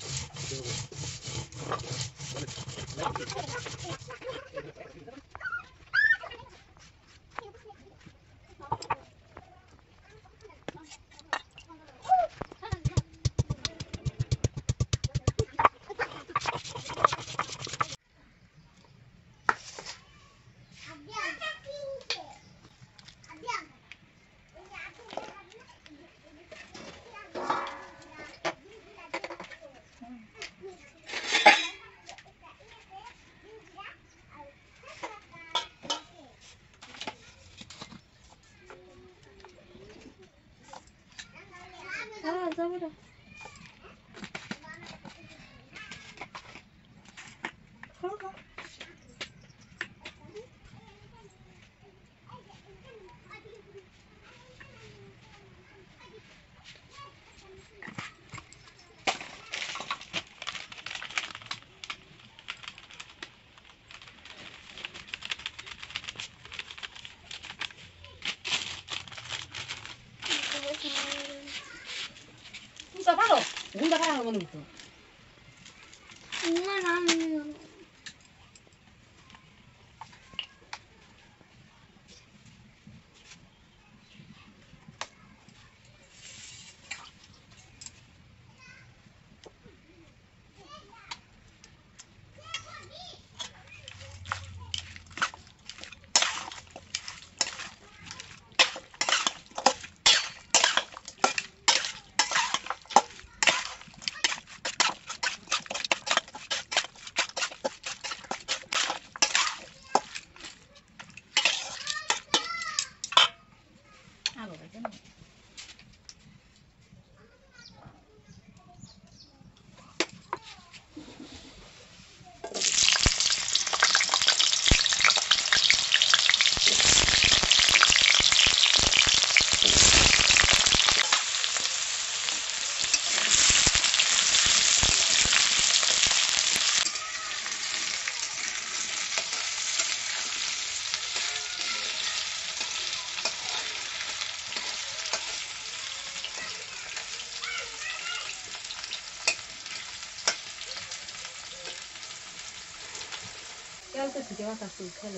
Let's go. যাবো রে 나오는 것도 这直接挖到十五克了。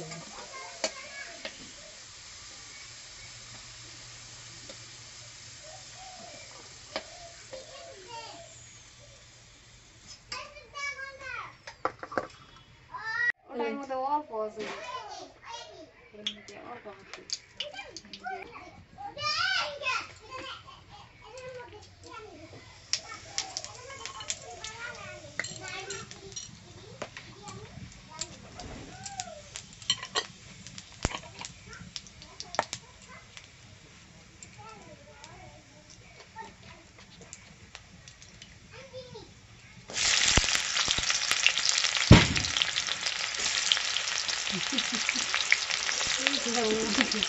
我的我房子，我的我房子。Thank you.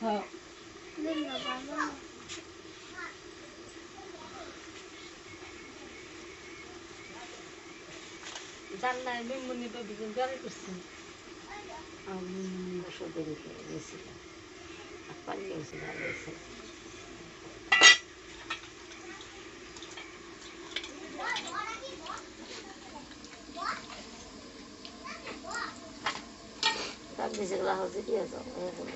হ্যাঁ। জানলায় মেমনি বেবিকে গাড়ি করছি। আর মেমনি ওষুধ বেরিয়ে গেছিলাম। আর পালিয়ে গেছিলাম 这是个老子介绍我不能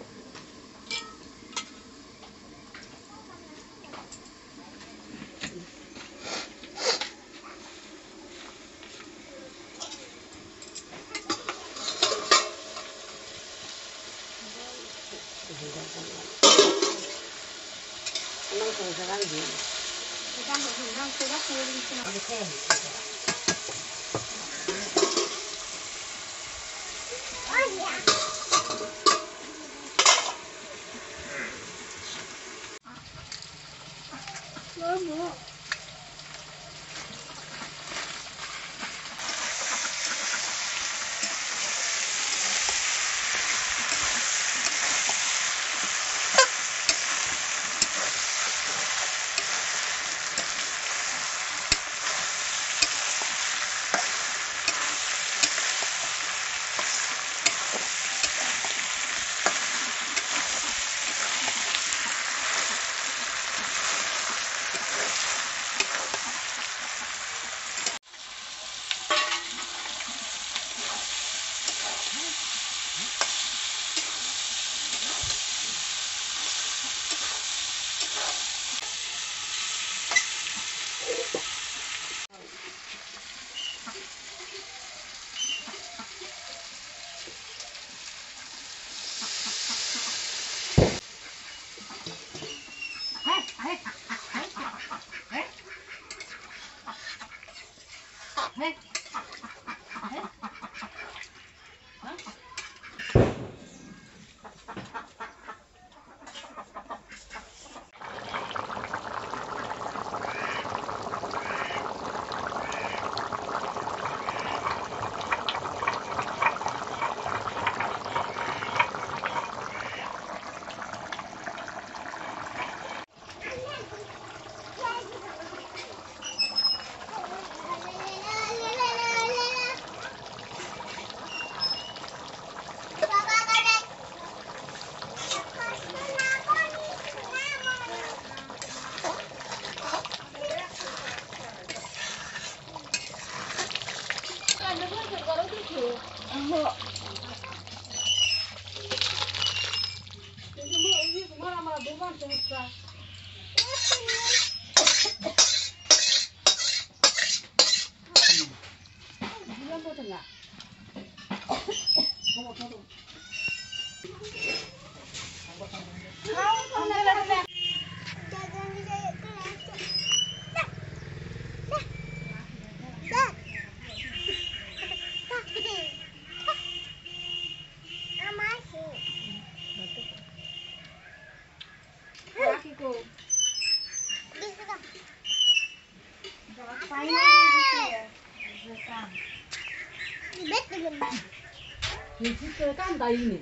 然后，你说没有意思嘛？嘛嘛，多长时间？嗯，那你们多挣啊？跟我。你没事了你这个干不到一